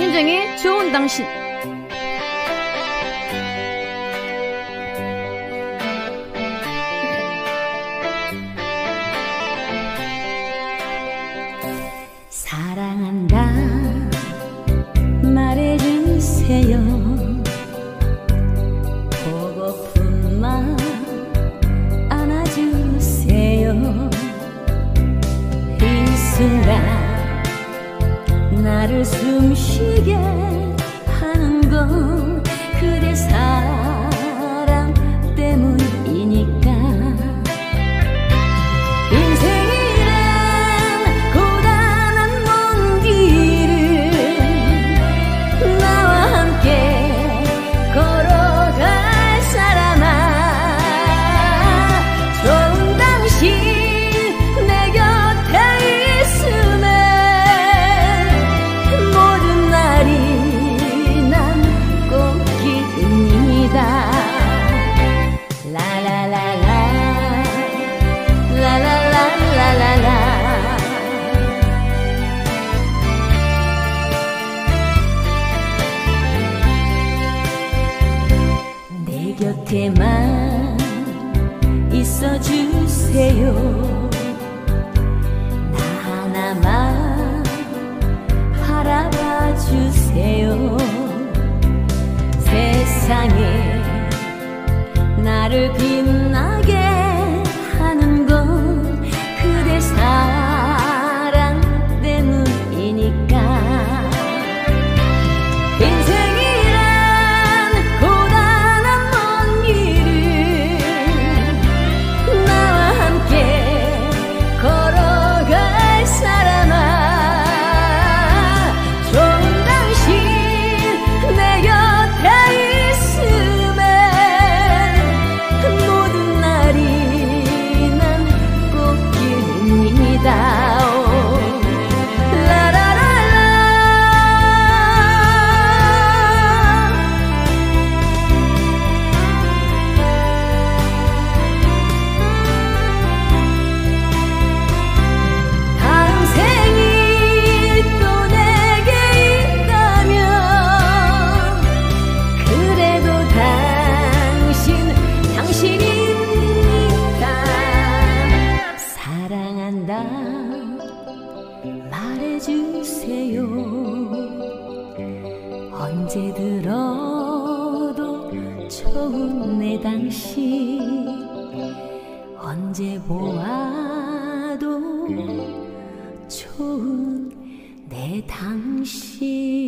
장윤정의 좋은 당신. 사랑한다 말해주세요 나를 숨쉬게 하는 건 그대 사랑 곁에만 있어주세요. 나 하나만 바라봐 주세요. 세상에 나를 빛 말해주세요. 언제 들어도 좋은 내 당신. 언제 보아도 좋은 내 당신